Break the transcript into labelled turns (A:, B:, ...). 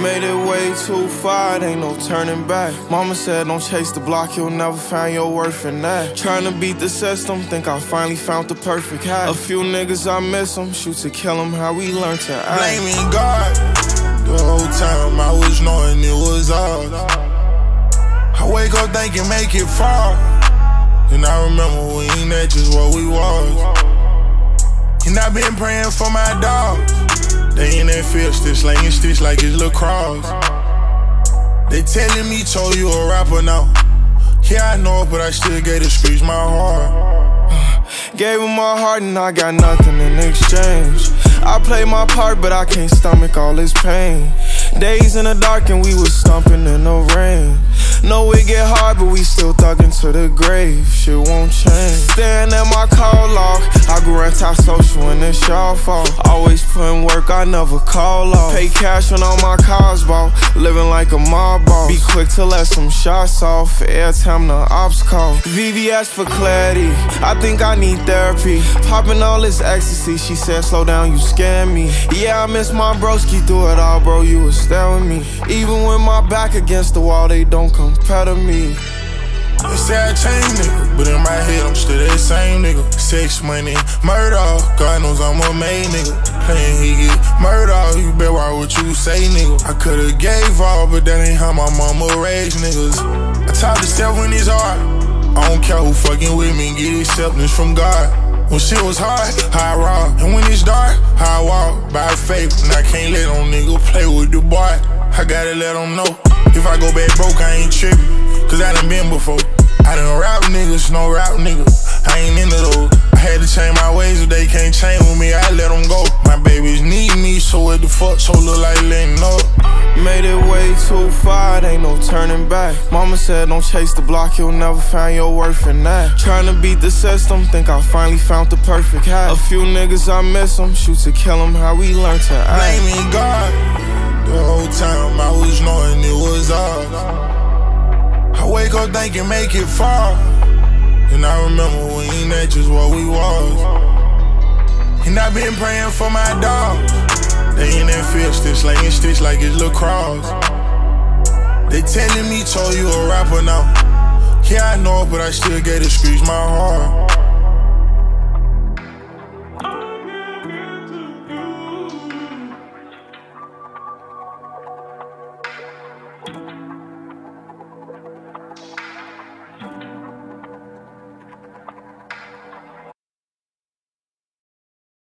A: Made it way too far, it ain't no turning back. Mama said, don't chase the block, you'll never find your worth in that. Trying to beat the system, think I finally found the perfect hat. A few niggas I miss them, shoot to kill them, how we learn to act.
B: Blaming God, the whole time I was knowing it was ours. I wake up thinking make it far. And I remember we ain't that just what we was. And I been praying for my dogs. That field still slanging sticks like it's lacrosse. They telling me, told you a rapper now. Yeah, I know but I still gave the streets my heart.
A: Gave him my heart and I got nothing in exchange. I play my part, but I can't stomach all this pain. Days in the dark and we was stumping in the rain. Know it get hard, but we still thuggin' to the grave. Shit won't change. Staring at my call log. I grew anti-social and it's y'all fault. Always putting work, I never call off. Pay cash when all my cars bought. Living like a mob boss. Be quick to let some shots off. Every time the ops call. VVS for clarity. I think I need therapy. Popping all this ecstasy. She said, slow down, you scare me. Yeah, I miss my broski through it all, bro. You was there with me. Even with my back against the wall, they don't come proud of me.
B: They say I changed nigga, but in my head I'm still that same nigga. Sex, money, murder, God knows I'm a main nigga. Playing he get murder, you better watch what you say, nigga. I could've gave all, but that ain't how my mama raised niggas. I taught the step when it's hard. I don't care who fucking with me, get acceptance from God. When shit was hard, I rock. And when it's dark, I walk by faith. And I can't let no nigga play with the boy. I gotta let them know. If I go back broke, I ain't trippin'. Cause I done been before. I done rap niggas, no rap nigga. I ain't into those. I had to change my ways, if they can't change with me, I let them go. My babies need me, so what the fuck, so look like letting up.
A: Made it way too far, ain't no turning back. Mama said, don't chase the block, you'll never find your worth in that. Trying to beat the system, think I finally found the perfect hat. A few niggas I miss them, shoot to kill them, how we learn to act.
B: Blaming God, Wake up thinking make it far. And I remember we ain't that just what we was. And I been praying for my dogs. They in that field still slanging sticks like it's lacrosse. They telling me, told you a rapper now. Yeah, I know but I still gave the streets my heart.